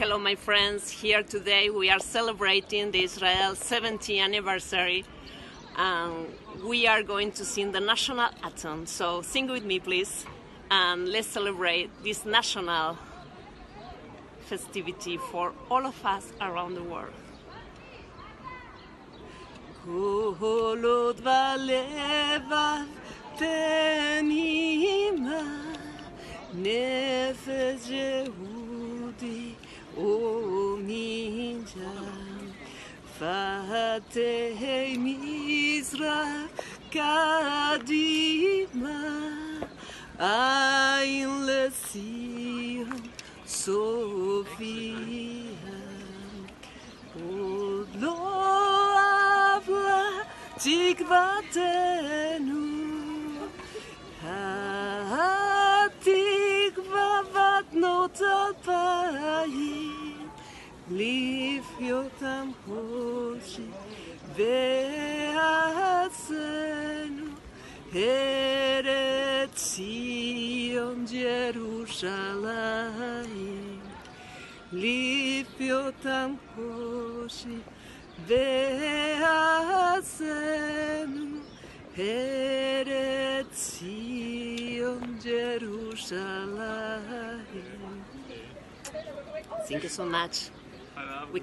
Hello, my friends. Here today we are celebrating the Israel 70th anniversary. and we are going to sing the national anthem. So sing with me, please, and let's celebrate this national festivity for all of us around the world. Holod valevav Yehudi פאַטע מיזרע קדימה אין לציון סופיה עוד לא עברה תקוותנו התקווה בת נוטה לחיות עם חושך בארצנו, ארץ ציון ירושלים. לחיות עם חושך בארצנו, ארץ ציון ירושלים. Thank you so much. We